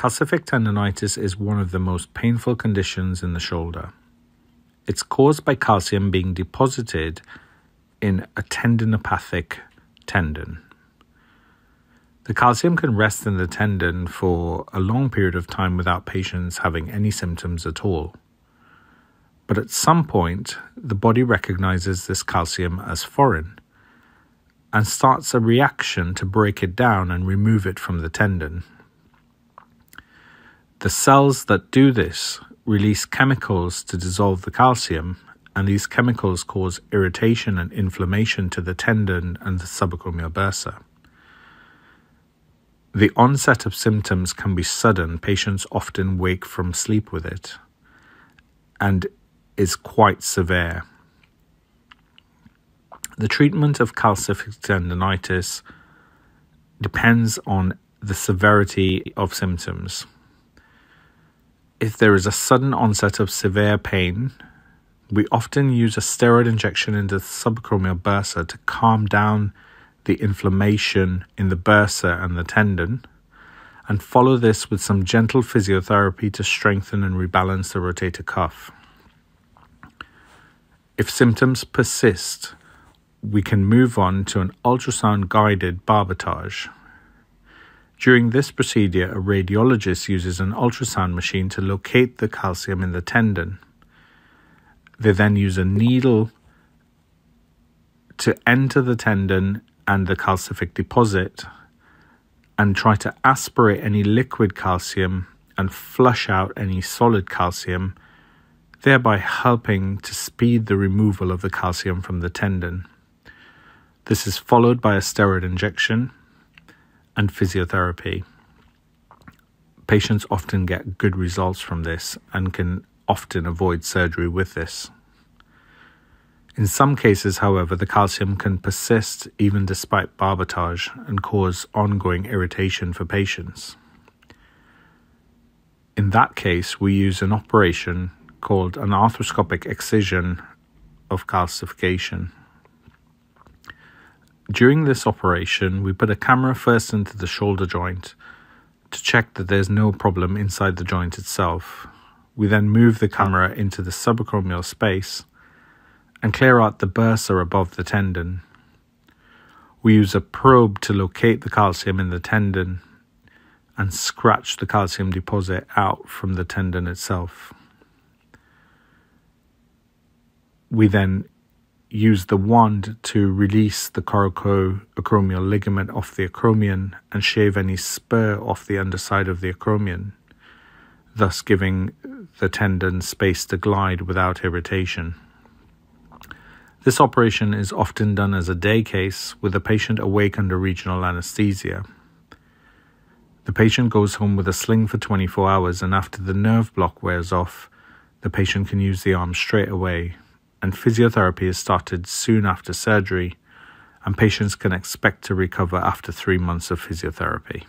Calcific tendonitis is one of the most painful conditions in the shoulder. It's caused by calcium being deposited in a tendinopathic tendon. The calcium can rest in the tendon for a long period of time without patients having any symptoms at all. But at some point, the body recognizes this calcium as foreign and starts a reaction to break it down and remove it from the tendon. The cells that do this release chemicals to dissolve the calcium, and these chemicals cause irritation and inflammation to the tendon and the subacromial bursa. The onset of symptoms can be sudden. Patients often wake from sleep with it and is quite severe. The treatment of calcific tendonitis depends on the severity of symptoms if there is a sudden onset of severe pain, we often use a steroid injection into the subacromial bursa to calm down the inflammation in the bursa and the tendon, and follow this with some gentle physiotherapy to strengthen and rebalance the rotator cuff. If symptoms persist, we can move on to an ultrasound guided barbotage. During this procedure, a radiologist uses an ultrasound machine to locate the calcium in the tendon. They then use a needle to enter the tendon and the calcific deposit and try to aspirate any liquid calcium and flush out any solid calcium, thereby helping to speed the removal of the calcium from the tendon. This is followed by a steroid injection and physiotherapy. Patients often get good results from this and can often avoid surgery with this. In some cases, however, the calcium can persist even despite barbotage and cause ongoing irritation for patients. In that case, we use an operation called an arthroscopic excision of calcification. During this operation, we put a camera first into the shoulder joint to check that there's no problem inside the joint itself. We then move the camera into the subacromial space and clear out the bursa above the tendon. We use a probe to locate the calcium in the tendon and scratch the calcium deposit out from the tendon itself. We then use the wand to release the coracoacromial ligament off the acromion and shave any spur off the underside of the acromion, thus giving the tendon space to glide without irritation. This operation is often done as a day case with the patient awake under regional anesthesia. The patient goes home with a sling for 24 hours, and after the nerve block wears off, the patient can use the arm straight away and physiotherapy is started soon after surgery, and patients can expect to recover after three months of physiotherapy.